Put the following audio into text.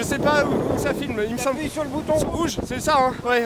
Je sais pas où, ça filme, il me semble. sur le bouton rouge, c'est ça, hein Ouais.